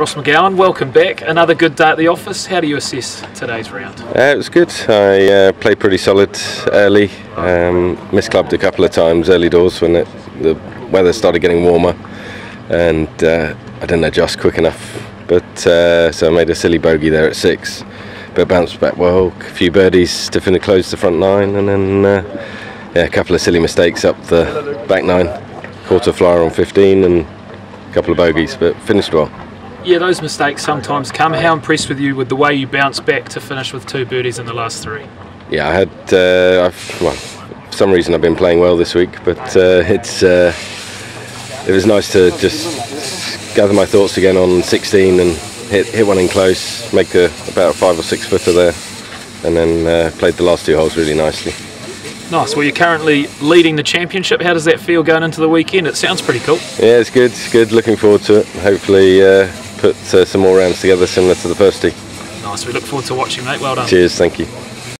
Ross McGowan, welcome back. Another good day at the office. How do you assess today's round? Uh, it was good. I uh, played pretty solid early. Um, misclubbed a couple of times early doors when it, the weather started getting warmer, and uh, I didn't adjust quick enough. But uh, so I made a silly bogey there at six, but bounced back well. A few birdies to finish close the front nine, and then uh, yeah, a couple of silly mistakes up the back nine. A flyer on 15 and a couple of bogeys, but finished well. Yeah, those mistakes sometimes come. How impressed with you with the way you bounced back to finish with two birdies in the last three? Yeah, I had. Uh, I've, well, for some reason I've been playing well this week, but uh, it's. Uh, it was nice to just gather my thoughts again on 16 and hit hit one in close, make a, about a five or six footer there, and then uh, played the last two holes really nicely. Nice. Well, you're currently leading the championship. How does that feel going into the weekend? It sounds pretty cool. Yeah, it's good. It's good. Looking forward to it. Hopefully, uh, put uh, some more rounds together similar to the first tee. Nice. We look forward to watching, mate. Well done. Cheers. Thank you.